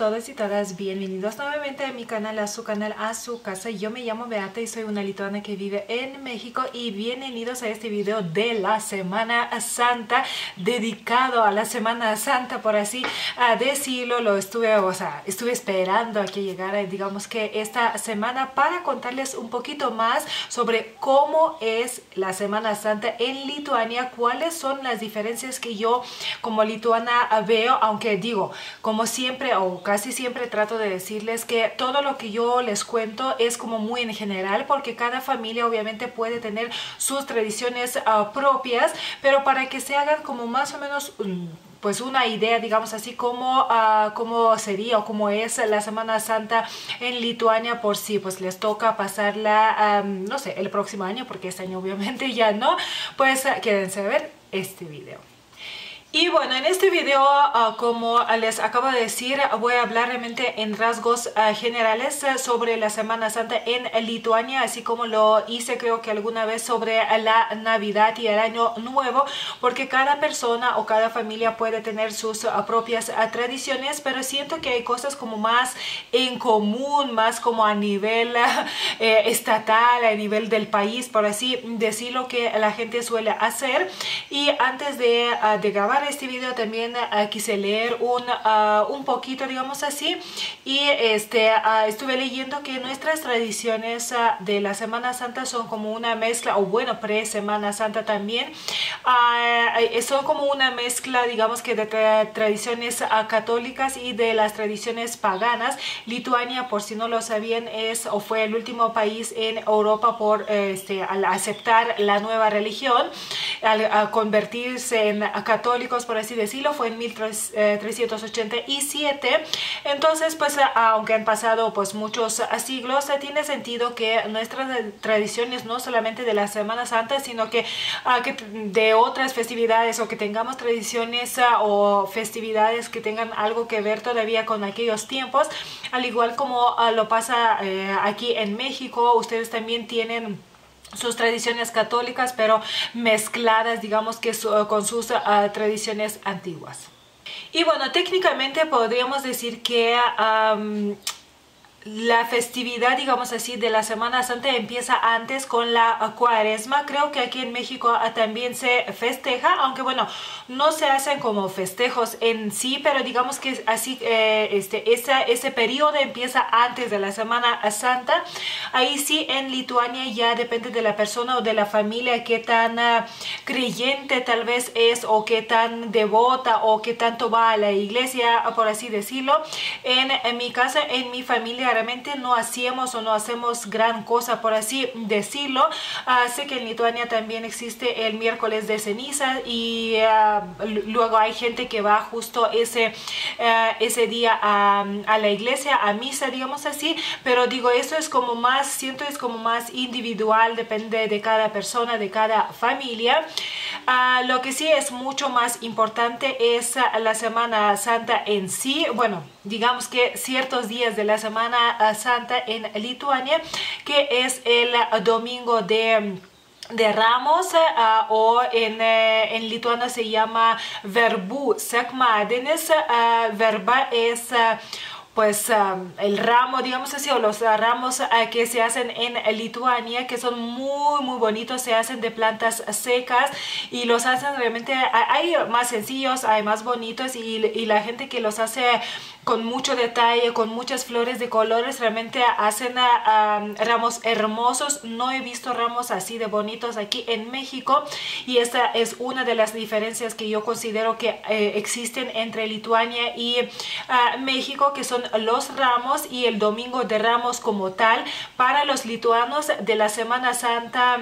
A todos y todas, bienvenidos nuevamente a mi canal, a su canal, a su casa. Yo me llamo Beata y soy una lituana que vive en México y bienvenidos a este video de la Semana Santa, dedicado a la Semana Santa, por así decirlo. Lo estuve, o sea, estuve esperando a que llegara, digamos que esta semana para contarles un poquito más sobre cómo es la Semana Santa en Lituania, cuáles son las diferencias que yo como lituana veo, aunque digo, como siempre o casi siempre trato de decirles que todo lo que yo les cuento es como muy en general porque cada familia obviamente puede tener sus tradiciones ah, propias, pero para que se hagan como más o menos... Mm, pues una idea, digamos así, cómo, uh, cómo sería o cómo es la Semana Santa en Lituania por si pues les toca pasarla, no sé, el próximo año, porque este año obviamente ya no, pues uh, quédense a ver este video. Y bueno, en este video, ah, como les acabo de decir, voy a hablar realmente en rasgos ah, generales eh, sobre la Semana Santa en Lituania, así como lo hice creo que alguna vez sobre la Navidad y el Año Nuevo, porque cada persona o cada familia puede tener sus ah, propias tradiciones, pero siento que hay cosas como más en común, más como a nivel eh, estatal, a nivel del país, por así decirlo, que la gente suele hacer. Y antes de, de grabar este video también uh, quise leer un, ah, un poquito, digamos así, y este, ah, estuve leyendo que nuestras tradiciones de la Semana Santa son como una mezcla, o bueno, pre-Semana Santa también, eh, son como una mezcla, digamos que de tradiciones católicas y de las tradiciones paganas. Lituania, por si no lo sabían, es o fue el último país en Europa por este, al aceptar la nueva religión, al convertirse en católico por así decirlo, fue en 1387. Eh, Entonces, pues aunque han pasado pues muchos siglos, tiene sentido que nuestras tradiciones, no solamente de la Semana Santa, sino que, ah, que de otras festividades o que tengamos tradiciones ah, o festividades que tengan algo que ver todavía con aquellos tiempos, al igual como ah, lo pasa eh, aquí en México, ustedes también tienen sus tradiciones católicas, pero mezcladas, digamos que con sus ah, tradiciones antiguas. Y bueno, técnicamente podríamos decir que la festividad, digamos así, de la Semana Santa empieza antes con la cuaresma. Creo que aquí en México ah, también se festeja, aunque bueno, no se hacen como festejos en sí, pero digamos que así, eh, este, ese, ese periodo empieza antes de la Semana Santa. Ahí sí, en Lituania ya depende de la persona o de la familia qué tan ah, creyente tal vez es o qué tan devota o qué tanto va a la iglesia, por así decirlo. En, en mi casa, en mi familia, realmente no hacíamos o no hacemos gran cosa, por así decirlo. sé que en Lituania también existe el miércoles de ceniza y ah, luego hay gente que va justo ese, ah, ese día a, la iglesia, a misa, digamos así, pero digo, eso es como más, siento es como más individual, depende de cada persona, de cada familia. Ah, lo que sí es mucho más importante es la Semana Santa en sí, bueno, digamos que ciertos días de la Semana Santa en Lituania, que es el domingo de Ramos o en, uh, en lituano se llama verbų sekmadienis. Uh, verba es pues el ramo, digamos así, o los ramos que se hacen en Lituania, que son muy, muy bonitos, se hacen de plantas secas y los hacen realmente, hay más sencillos, hay más bonitos y, y la gente que los hace con mucho detalle, con muchas flores de colores, realmente hacen ramos hermosos. No he visto ramos así de bonitos aquí en México y esta es una de las diferencias que yo considero que eh, existen entre Lituania y ah, México, que son los ramos y el domingo de ramos como tal. Para los lituanos de la Semana Santa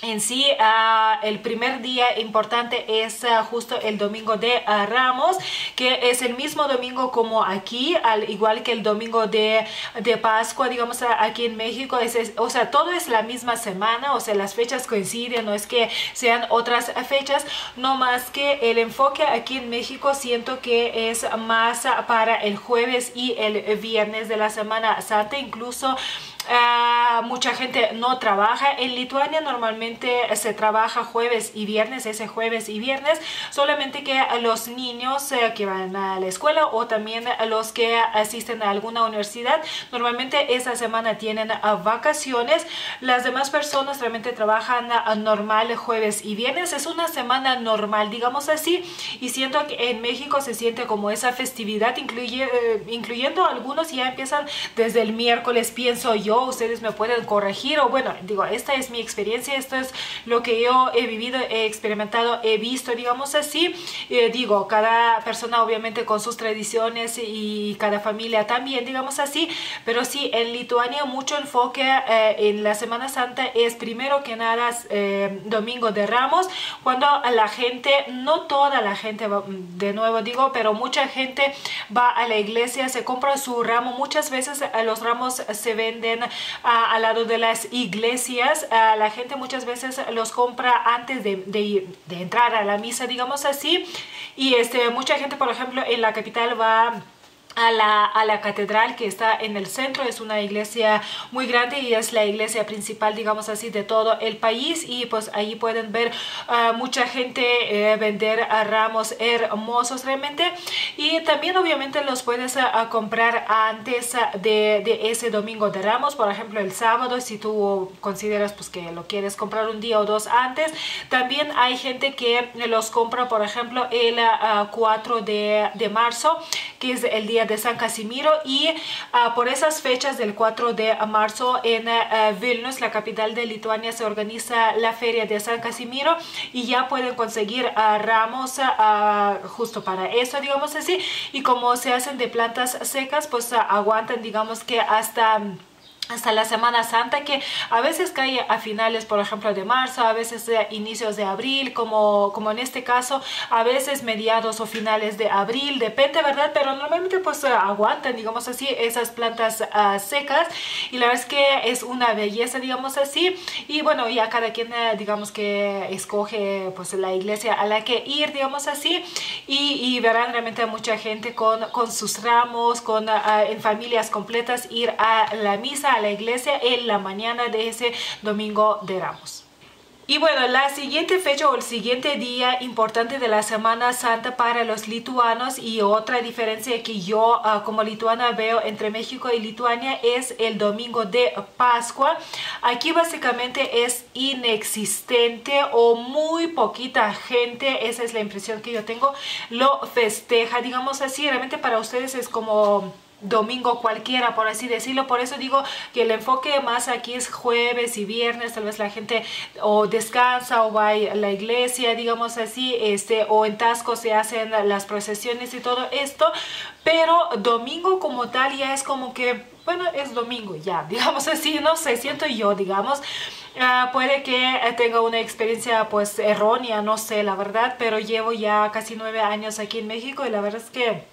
en sí, ah, el primer día importante es ah, justo el domingo de ah, Ramos, que es el mismo domingo como aquí, al igual que el domingo de, de Pascua, digamos, aquí en México. O sea, todo es la misma semana, o sea, las fechas coinciden, no es que sean otras fechas, no más que el enfoque aquí en México siento que es más para el jueves y el viernes de la Semana Santa, incluso Ah, mucha gente no trabaja. En Lituania normalmente se trabaja jueves y viernes, ese jueves y viernes, solamente que los niños eh, que van a la escuela o también los que asisten a alguna universidad, normalmente esa semana tienen ah, vacaciones. Las demás personas realmente trabajan ah, normal jueves y viernes. Es una semana normal, digamos así, y siento que en México se siente como esa festividad, incluye, eh, incluyendo algunos ya empiezan desde el miércoles, pienso yo ustedes me pueden corregir o bueno, digo, esta es mi experiencia, esto es lo que yo he vivido, he experimentado, he visto, digamos así. Eh, digo, cada persona obviamente con sus tradiciones y cada familia también, digamos así, pero sí, en Lituania mucho enfoque eh, en la Semana Santa es primero que nada eh, Domingo de Ramos, cuando la gente, no toda la gente, de nuevo digo, pero mucha gente va a la iglesia, se compra su ramo, muchas veces los ramos se venden al lado de las iglesias. la gente muchas veces los compra antes de, de, de entrar a la misa, digamos así. Y este, mucha gente, por ejemplo, en la capital va a la, a la, catedral que está en el centro. Es una iglesia muy grande y es la iglesia principal, digamos así, de todo el país. Y pues ahí pueden ver uh, mucha gente eh, vender uh, ramos hermosos realmente. Y también obviamente los puedes uh, comprar antes de, de, ese domingo de ramos. Por ejemplo, el sábado, si tú consideras pues que lo quieres comprar un día o dos antes. También hay gente que los compra, por ejemplo, el 4 de, de marzo, que es el día de San Casimiro y uh, por esas fechas del 4 de marzo en uh, Vilnius, la capital de Lituania, se organiza la feria de San Casimiro y ya pueden conseguir uh, ramos justo para eso, digamos así, y como se hacen de plantas secas, pues aguantan, digamos que hasta hasta la Semana Santa que a veces cae a finales por ejemplo de marzo, a veces a inicios de abril como, como en este caso, a veces mediados o finales de abril, depende verdad, pero normalmente pues aguantan digamos así esas plantas uh, secas y la verdad es que es una belleza digamos así y bueno ya cada quien uh, digamos que escoge pues la iglesia a la que ir digamos así y, y verán realmente a mucha gente con, con sus ramos, con uh, en familias completas ir a la misa a la iglesia en la mañana de ese domingo de Ramos. Y bueno, la siguiente fecha o el siguiente día importante de la Semana Santa para los lituanos y otra diferencia que yo uh, como lituana veo entre México y Lituania es el domingo de Pascua. Aquí básicamente es inexistente o muy poquita gente, esa es la impresión que yo tengo, lo festeja, digamos así, realmente para ustedes es como domingo cualquiera, por así decirlo. Por eso digo que el enfoque más aquí es jueves y viernes, tal vez la gente o descansa o va a la iglesia, digamos así, este, o en Tasco se hacen las procesiones y todo esto, pero domingo como tal ya es como que, bueno, es domingo ya, digamos así, no sé, siento yo, digamos. Uh, puede que tenga una experiencia pues errónea, no sé la verdad, pero llevo ya casi nueve años aquí en México y la verdad es que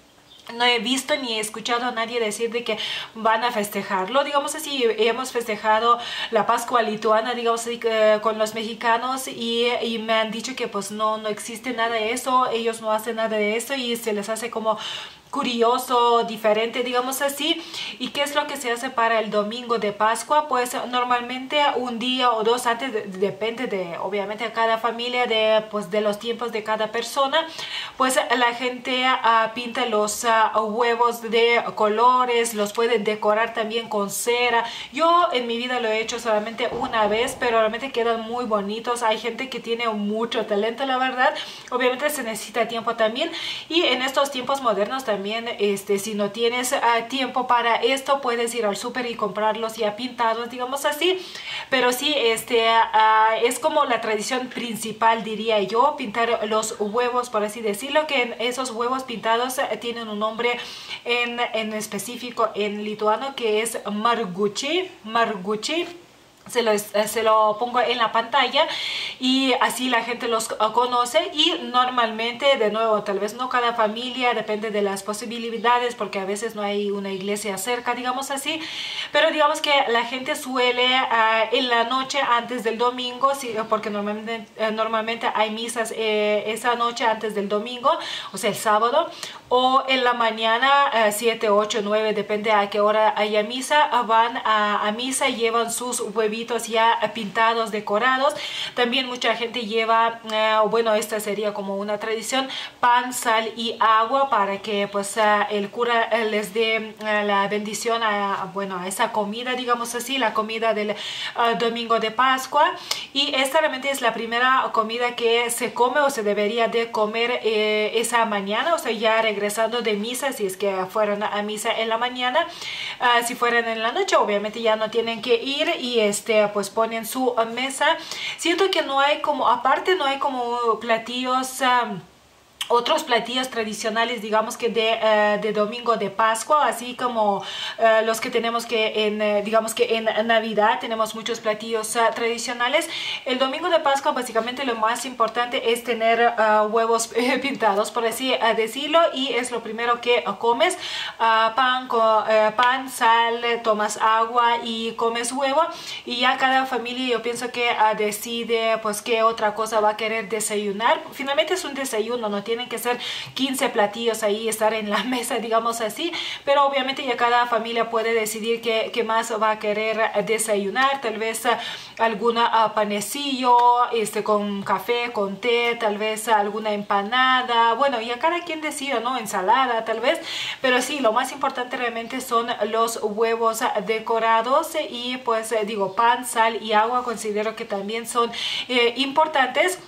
no he visto ni escuchado a nadie decir de que van a festejarlo. Digamos así, hemos festejado la Pascua lituana, digamos así, con los mexicanos y, y, me han dicho que pues no, no existe nada de eso, ellos no hacen nada de eso y se les hace como curioso, diferente, digamos así. ¿Y qué es lo que se hace para el domingo de Pascua? Pues normalmente un día o dos antes, depende de, obviamente, a cada familia, de, pues, de los tiempos de cada persona, pues la gente uh, pinta los uh, huevos de colores, los pueden decorar también con cera. Yo en mi vida lo he hecho solamente una vez, pero realmente quedan muy bonitos. Hay gente que tiene mucho talento, la verdad. Obviamente se necesita tiempo también. Y en estos tiempos modernos también también este, si no tienes uh, tiempo para esto, puedes ir al súper y comprarlos ya pintados, digamos así. Pero sí, este, uh, es como la tradición principal, diría yo, pintar los huevos, por así decirlo, que esos huevos pintados uh, tienen un nombre en, en específico en lituano que es marguchi, marguchi se lo, eh, se lo, pongo en la pantalla y así la gente los conoce y normalmente de nuevo tal vez no cada familia depende de las posibilidades porque a veces no hay una iglesia cerca digamos así pero digamos que la gente suele uh, en la noche antes del domingo sí, porque normalmente, uh, normalmente hay misas eh, esa noche antes del domingo o sea el sábado o en la mañana 7, 8, 9 depende a qué hora haya misa van a, a misa llevan sus huevitos ya pintados, decorados. También mucha gente lleva, eh, bueno, esta sería como una tradición, pan, sal y agua para que pues eh, el cura eh, les dé la bendición a, bueno, a esa comida, digamos así, la comida del domingo de Pascua. Y esta realmente es la primera comida que se come o se debería de comer esa mañana, o sea, ya regresando de misa, si es que fueron a misa en la mañana, si fueran en la noche, obviamente ya no tienen que ir y este pues ponen su mesa. Siento que no hay como, aparte no hay como platillos otros platillos tradicionales, digamos que de, uh, de, domingo de Pascua, así como uh, los que tenemos que en, uh, digamos que en Navidad tenemos muchos platillos tradicionales. El domingo de Pascua básicamente lo más importante es tener huevos pintados, por así decirlo, y es lo primero que comes, pan, con, pan, sal, tomas agua y comes huevo, y ya cada familia yo pienso que decide pues qué otra cosa va a querer desayunar. Finalmente es un desayuno, no tiene que ser 15 platillos ahí, estar en la mesa, digamos así, pero obviamente ya cada familia puede decidir qué, qué más va a querer desayunar, tal vez uh, alguna uh, panecillo, este, con café, con té, tal vez alguna empanada, bueno, ya cada quien decida, ¿no? Ensalada, tal vez, pero sí, lo más importante realmente son los huevos decorados y pues digo, pan, sal y agua. Considero que también son eh, importantes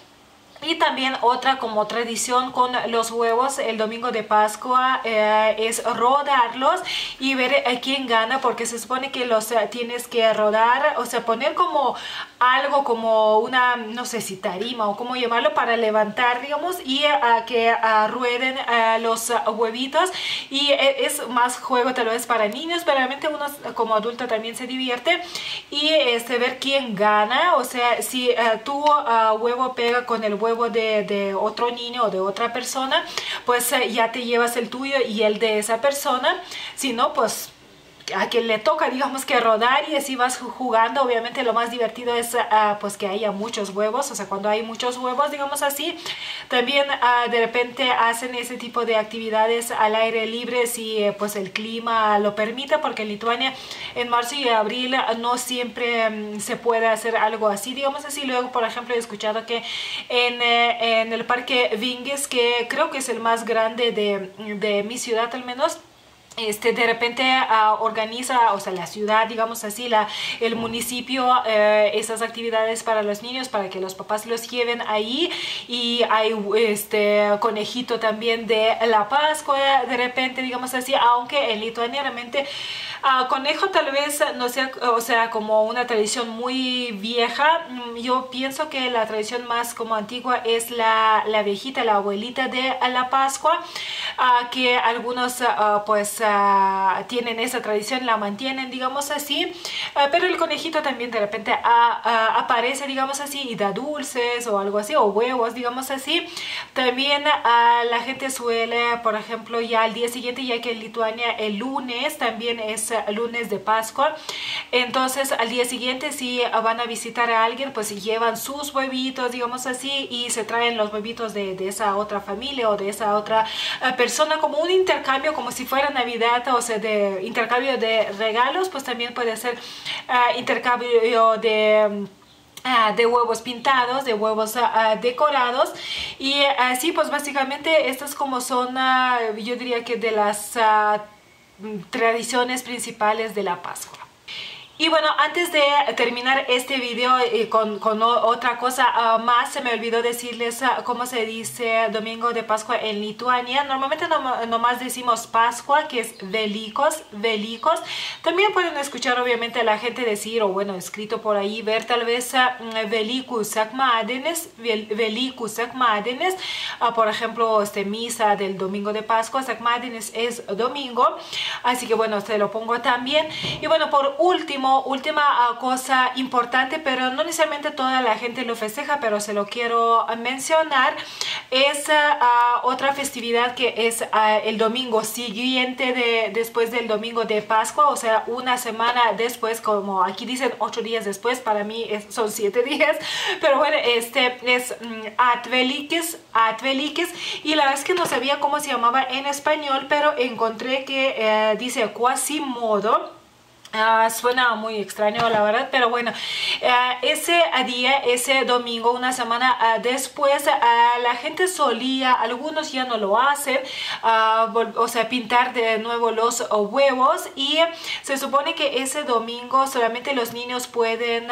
y también otra como tradición con los huevos el domingo de Pascua eh, es rodarlos y ver a quién gana porque se supone que los eh, tienes que rodar, o sea, poner como algo como una, no sé si tarima o cómo llamarlo para levantar, digamos, y a que rueden los huevitos. Y es más juego tal vez para niños, pero realmente uno como adulto también se divierte. Y este, ver quién gana, o sea, si eh, tu huevo pega con el huevo de, otro niño o de otra persona, pues eh, ya te llevas el tuyo y el de esa persona. Si no, pues a quien le toca digamos que rodar y así vas jugando obviamente lo más divertido es uh, pues que haya muchos huevos o sea cuando hay muchos huevos digamos así también uh, de repente hacen ese tipo de actividades al aire libre si uh, pues el clima lo permite porque en Lituania en marzo y abril no siempre um, se puede hacer algo así digamos así. Luego por ejemplo he escuchado que en, en el parque Vinges que creo que es el más grande de, de mi ciudad al menos este, de repente uh, organiza, o sea, la ciudad, digamos así, la, el municipio, uh, esas actividades para los niños, para que los papás los lleven ahí. Y hay este conejito también de la Pascua, de repente, digamos así, aunque en Lituania realmente uh, conejo tal vez no sea, o sea, como una tradición muy vieja. Mm, yo pienso que la tradición más como antigua es la, la viejita, la abuelita de la Pascua, que algunos pues tienen esa tradición, la mantienen, digamos así, ah, pero el conejito también de repente aparece, digamos así, y da dulces o algo así, o huevos, digamos así. También ah, la gente suele, por ejemplo, ya al día siguiente, ya que en Lituania el lunes también es lunes de Pascua, entonces al día siguiente si van a visitar a alguien, pues llevan sus huevitos, digamos así, y se traen los huevitos de, de esa otra familia o de esa otra ah, persona como un intercambio, como si fuera Navidad o sea, de intercambio de regalos, pues también puede ser uh, intercambio de... Uh, de huevos pintados, de huevos uh, decorados y así pues básicamente estas como son yo diría que de las tradiciones principales de la Pascua. Y bueno, antes de terminar este video eh, con, con, otra cosa uh, más, se me olvidó decirles uh, cómo se dice Domingo de Pascua en Lituania. Normalmente no, nomás decimos Pascua, que es Velicos, Velicos. También pueden escuchar obviamente a la gente decir, o bueno, escrito por ahí, ver tal vez uh, Velicus Akmadenes, Velicus Akmadenes, por ejemplo, este misa del Domingo de Pascua, Sakmadenes es domingo, así que bueno, se lo pongo también. Y bueno, por último, última ah, cosa importante, pero no necesariamente toda la gente lo festeja, pero se lo quiero mencionar, es ah, otra festividad que es el domingo siguiente de, después del domingo de Pascua, o sea, una semana después, como aquí dicen ocho días después, para mí son siete días, pero bueno, este es mm, Atvelikis, Atvelikis, y la verdad es que no sabía cómo se llamaba en español, pero encontré que eh, dice Quasimodo Ah, suena muy extraño la verdad, pero bueno, eh, ese día, ese domingo, una semana ah, después, ah, la gente solía, algunos ya no lo hacen, o sea, pintar de nuevo los huevos y se supone que ese domingo solamente los niños pueden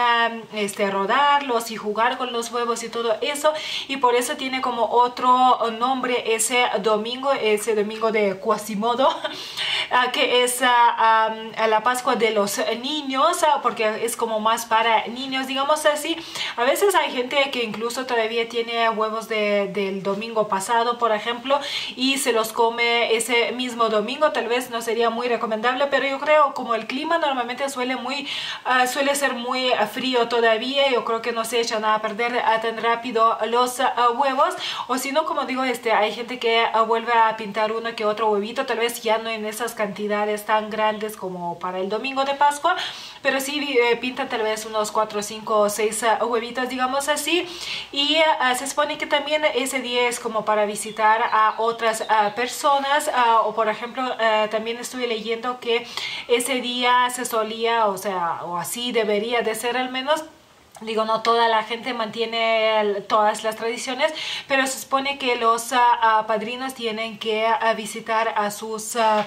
este, rodarlos y jugar con los huevos y todo eso y por eso tiene como otro nombre ese domingo, ese domingo de Quasimodo, que es la Pascua de los niños, ah, porque es como más para niños, digamos así. A veces hay gente que incluso todavía tiene huevos de, del domingo pasado, por ejemplo, y se los come ese mismo domingo. Tal vez no sería muy recomendable, pero yo creo como el clima normalmente suele, muy, ah, suele ser muy frío todavía, yo creo que no se echan a perder tan rápido los huevos. O si no, como digo, este, hay gente que vuelve a pintar uno que otro huevito, tal vez ya no en esas cantidades tan grandes como para el domingo de Pascua, pero sí eh, pintan tal vez unos 4, 5 6 uh, huevitos, digamos así. Y uh, se supone que también ese día es como para visitar a otras uh, personas, o por ejemplo, también estuve leyendo que ese día se solía, o sea, o así debería de ser al menos, Digo, no toda la gente mantiene todas las tradiciones, pero se supone que los ah, padrinos tienen que ah, visitar a sus, a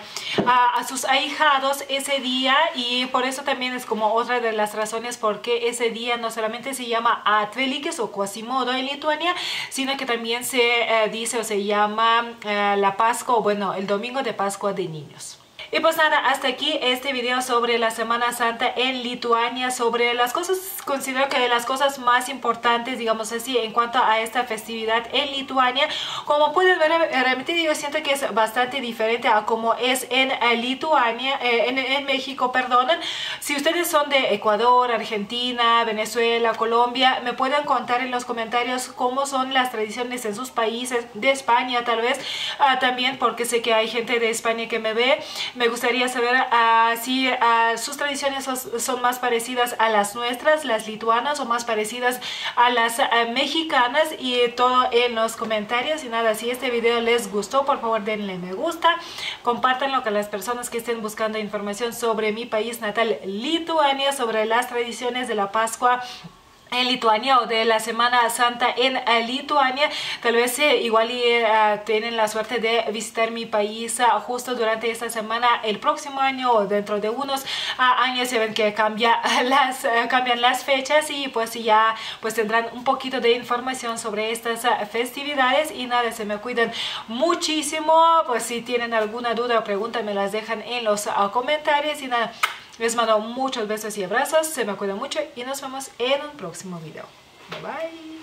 sus ahijados ese día y por eso también es como otra de las razones por qué ese día no solamente se llama Atvelikis o Quasimodo en Lituania, sino que también se eh, dice o se llama eh, la Pascua, o bueno, el domingo de Pascua de niños. Y pues nada, hasta aquí este video sobre la Semana Santa en Lituania, sobre las cosas, considero que de las cosas más importantes, digamos así, en cuanto a esta festividad en Lituania. Como pueden ver, realmente yo siento que es bastante diferente a como es en eh, Lituania, eh, en, México, perdonen. Si ustedes son de Ecuador, Argentina, Venezuela, Colombia, me pueden contar en los comentarios cómo son las tradiciones en sus países, de España tal vez, ah, también porque sé que hay gente de España que me ve. Me gustaría saber uh, si uh, sus tradiciones son, más parecidas a las nuestras, las lituanas, o más parecidas a las uh, mexicanas y todo en los comentarios. Y nada, si este video les gustó, por favor denle me gusta, compártanlo con las personas que estén buscando información sobre mi país natal, Lituania, sobre las tradiciones de la Pascua en Lituania o de la Semana Santa en eh, Lituania. Tal vez eh, igual eh, tienen la suerte de visitar mi país justo durante esta semana el próximo año o dentro de unos años se ven que cambia las, cambian las fechas y pues ya pues tendrán un poquito de información sobre estas festividades y nada, se me cuidan muchísimo. Pues si tienen alguna duda o pregunta me las dejan en los comentarios y nada. Les mando muchos besos y abrazos, se me cuida mucho y nos vemos en un próximo video. Bye bye.